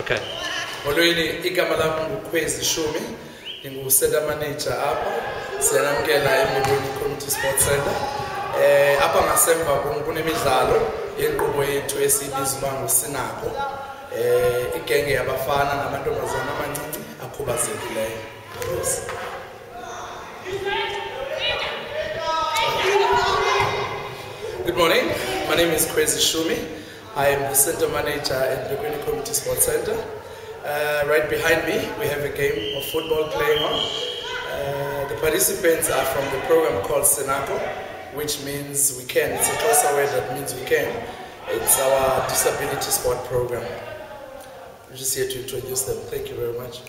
Okay. molweni igama lami ngukhwezi shumi ngingu-center manager apha siyanamukela emleboni community sports center eh apha ngasemva kun- kunemidlalo yenkqubo yethu esiyibiza uba ngusinakho eh igenge yabafana namantombazana amancinci akhubazekileyo Yes. Good morning. My name is Kwezi Shumi. I am the center manager at the Mbekweni Community Sports Center. Uh, right behind me, we have a game of football playing on. Uh, the participants are from the program called Sinakho, which means we can. It's a Xhosa word that means we can. It's our disability sport program. I'm just here to introduce them. Thank you very much.